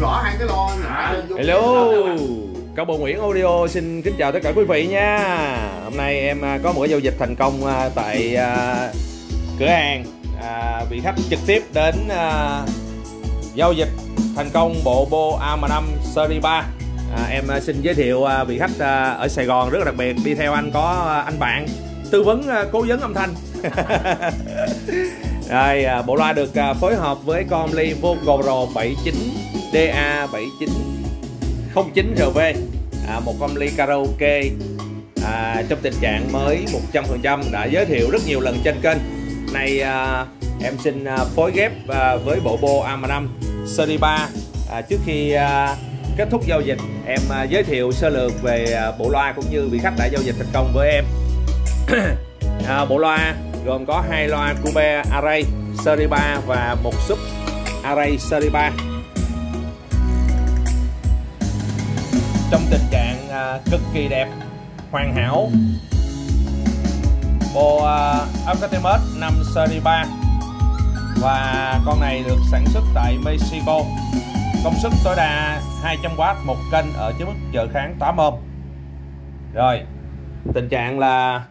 rõ hai cái lo vô Hello. Cao Bộ Nguyễn Audio xin kính chào tất cả quý vị nha. Hôm nay em à, có một cái giao dịch thành công à, tại à, cửa hàng à, Vị khách trực tiếp đến à, giao dịch thành công bộ Bo A5 Series 3 à, Em à, xin giới thiệu à, vị khách à, ở Sài Gòn rất là đặc biệt. Đi theo anh có à, anh bạn tư vấn à, cố vấn âm thanh. Rồi, à, bộ loa được à, phối hợp với con ly Vocoro 79 DA79 DA7909RV à, một con ly karaoke. À, trong tình trạng mới 100% đã giới thiệu rất nhiều lần trên kênh. Này à, em xin à, phối ghép à, với bộ bô AM5 Series 3 à, trước khi à, kết thúc giao dịch em à, giới thiệu sơ lược về à, bộ loa cũng như vị khách đã giao dịch thành công với em. À, bộ loa gồm có hai loa Cube Array Series 3 và một sub Array Series 3 trong tình trạng à, cực kỳ đẹp hoàn hảo. Bộ uh, Alcatimus 5 Series 3 và con này được sản xuất tại Mexico công suất tối đa 200W một kênh ở chế mức giờ kháng 8 ohm rồi tình trạng là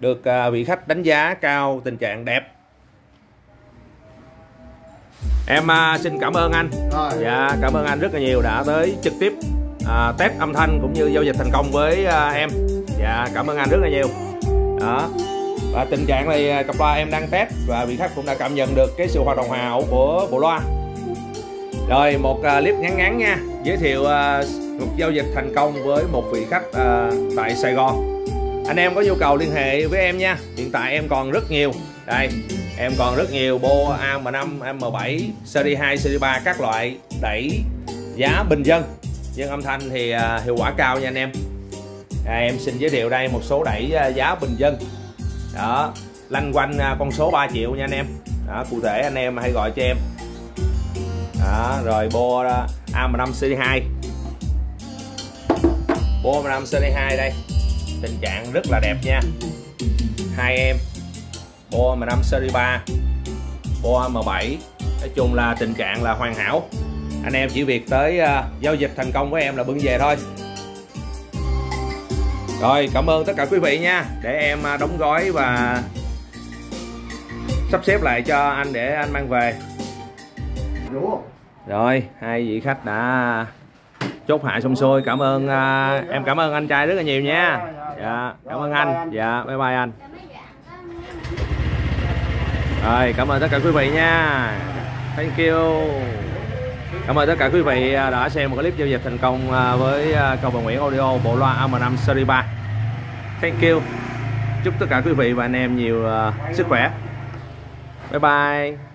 được à, vị khách đánh giá cao tình trạng đẹp. Em à, xin cảm ơn anh. Rồi. dạ cảm ơn anh rất là nhiều đã tới trực tiếp à, test âm thanh cũng như giao dịch thành công với à, em. Dạ cảm ơn anh rất là nhiều. Đó. Và tình trạng này à, cặp loa em đang test và vị khách cũng đã cảm nhận được cái sự hoạt động hòa hảo của bộ loa. Rồi một à, clip ngắn ngắn nha giới thiệu à, một giao dịch thành công với một vị khách à, tại Sài Gòn. Anh em có nhu cầu liên hệ với em nha hiện tại em còn rất nhiều. Đây em còn rất nhiều Bo AM5 M7 Series 2 Series 3 các loại đẩy giá bình dân nhưng âm thanh thì à, hiệu quả cao nha anh em. À, em xin giới thiệu đây một số đẩy à, giá bình dân. Đó lanh quanh à, con số 3 triệu nha anh em. Đó, cụ thể anh em hãy gọi cho em. Đó, rồi Bo à, AM5 Series 2 Bo A15CD2 đây. Tình trạng rất là đẹp nha. Hai em Bo A15CD3 Bo A17 nói chung là tình trạng là hoàn hảo anh em chỉ việc tới uh, giao dịch thành công với em là bưng về thôi. Rồi cảm ơn tất cả quý vị nha. Để em uh, đóng gói và sắp xếp lại cho anh để anh mang về. Rồi hai vị khách đã chốt hạ xong xuôi. Cảm ơn uh, em cảm ơn anh trai rất là nhiều nha. Dạ cảm ơn anh. Dạ bye bye anh. Rồi cảm ơn tất cả quý vị nha. Thank you cảm ơn tất cả quý vị à, đã xem một clip giao dịch thành công à, với à, cầu bà Nguyễn Audio, bộ loa AM5 Series 3 thank you. Chúc tất cả quý vị và anh em nhiều sức khỏe. Bye bye.